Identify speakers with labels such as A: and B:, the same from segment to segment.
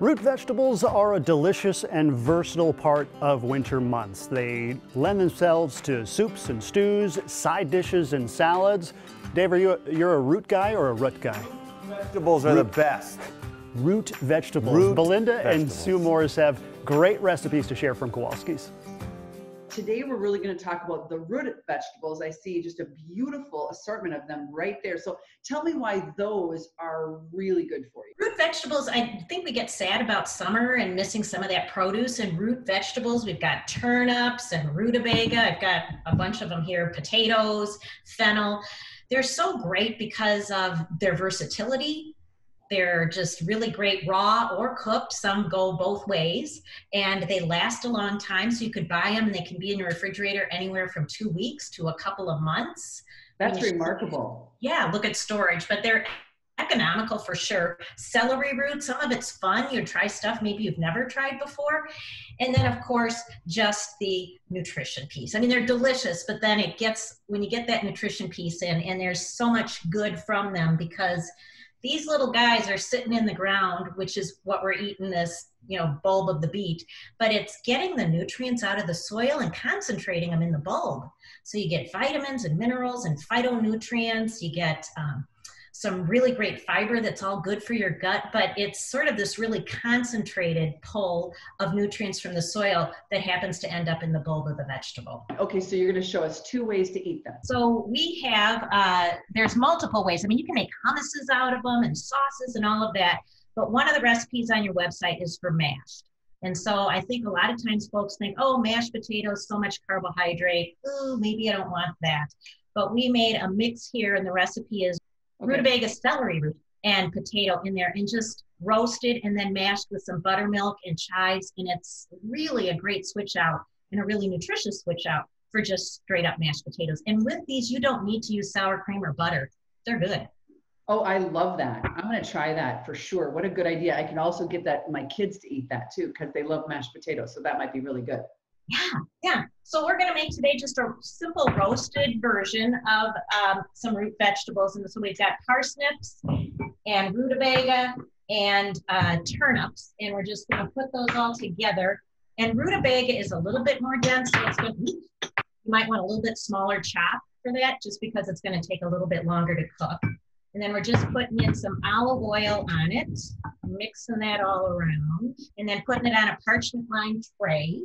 A: Root vegetables are a delicious and versatile part of winter months. They lend themselves to soups and stews, side dishes and salads. Dave, are you a, you're a root guy or a root guy?
B: Vegetables are root. the best.
A: Root vegetables. Root Belinda vegetables. and Sue Moores have great recipes to share from Kowalski's.
C: Today we're really going to talk about the root vegetables. I see just a beautiful assortment of them right there. So tell me why those are really good for you.
D: Vegetables, I think we get sad about summer and missing some of that produce and root vegetables. We've got turnips and rutabaga. I've got a bunch of them here, potatoes, fennel. They're so great because of their versatility they're just really great raw or cooked. Some go both ways and they last a long time. So you could buy them and they can be in your refrigerator anywhere from two weeks to a couple of months.
C: That's remarkable.
D: Yeah, look at storage, but they're economical for sure. Celery root, some of it's fun. You try stuff maybe you've never tried before. And then, of course, just the nutrition piece. I mean, they're delicious, but then it gets, when you get that nutrition piece in, and there's so much good from them because these little guys are sitting in the ground, which is what we're eating this, you know, bulb of the beet, but it's getting the nutrients out of the soil and concentrating them in the bulb. So you get vitamins and minerals and phytonutrients, you get um, some really great fiber that's all good for your gut, but it's sort of this really concentrated pull of nutrients from the soil that happens to end up in the bulb of the vegetable.
C: Okay, so you're going to show us two ways to eat them.
D: So we have, uh, there's multiple ways. I mean, you can make hummuses out of them and sauces and all of that, but one of the recipes on your website is for mashed. And so I think a lot of times folks think, oh, mashed potatoes, so much carbohydrate. Ooh, maybe I don't want that. But we made a mix here, and the recipe is okay. rutabaga celery root and potato in there and just roasted and then mashed with some buttermilk and chives. And it's really a great switch out and a really nutritious switch out for just straight up mashed potatoes. And with these, you don't need to use sour cream or butter. They're good.
C: Oh, I love that. I'm going to try that for sure. What a good idea. I can also get that my kids to eat that too because they love mashed potatoes. So that might be really good.
D: Yeah, yeah. So we're going to make today just a simple roasted version of um, some root vegetables. And so we've got parsnips and rutabaga and uh, turnips. And we're just going to put those all together. And rutabaga is a little bit more dense. So it's going to, you might want a little bit smaller chop for that just because it's going to take a little bit longer to cook. And then we're just putting in some olive oil on it, mixing that all around, and then putting it on a parchment lined tray.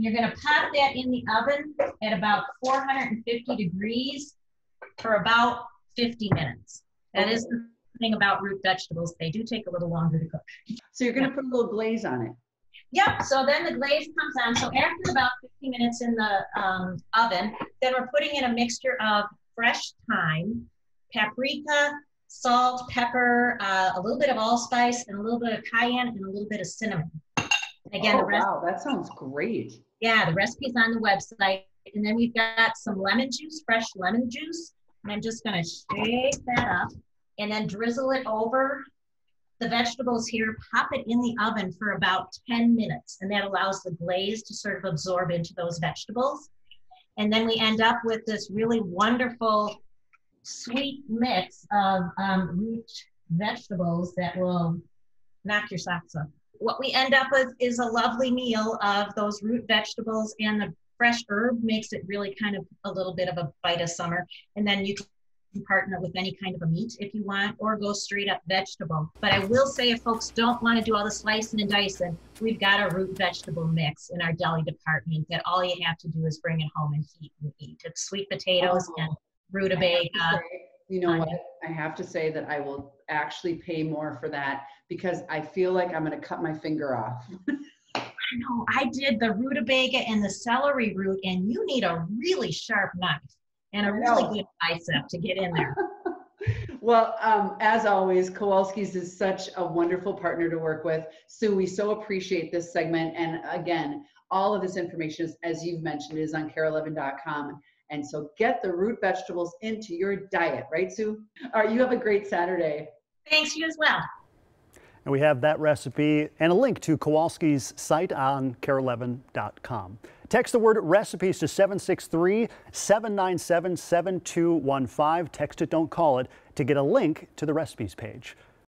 D: You're gonna pop that in the oven at about 450 degrees for about 50 minutes. That is the thing about root vegetables. They do take a little longer to cook.
C: So you're gonna put a little glaze on it.
D: Yep, so then the glaze comes on. So after about 50 minutes in the um, oven, then we're putting in a mixture of fresh thyme, paprika, salt, pepper, uh, a little bit of allspice, and a little bit of cayenne, and a little bit of cinnamon.
C: And again, oh, the rest- wow, that sounds great.
D: Yeah, the recipe's on the website. And then we've got some lemon juice, fresh lemon juice. And I'm just gonna shake that up and then drizzle it over the vegetables here, pop it in the oven for about 10 minutes. And that allows the glaze to sort of absorb into those vegetables. And then we end up with this really wonderful sweet mix of um, root vegetables that will knock your socks off. What we end up with is a lovely meal of those root vegetables and the fresh herb makes it really kind of a little bit of a bite of summer. And then you can partner with any kind of a meat if you want, or go straight up vegetable. But I will say, if folks don't want to do all the slicing and dicing, we've got a root vegetable mix in our deli department that all you have to do is bring it home and heat and eat. It's sweet potatoes oh, and rutabaga.
C: You know what? I have to say that I will actually pay more for that because I feel like I'm going to cut my finger off.
D: I know. I did the rutabaga and the celery root, and you need a really sharp knife and a really good bicep to get in there.
C: well, um, as always, Kowalski's is such a wonderful partner to work with. Sue, we so appreciate this segment. And again, all of this information, is, as you've mentioned, is on KARE11.com. And so get the root vegetables into your diet, right, Sue? All right, you have a great Saturday.
D: Thanks, you as well.
A: And we have that recipe and a link to Kowalski's site on KARE11.com. Text the word recipes to 763 797 7215. Text it, don't call it, to get a link to the recipes page.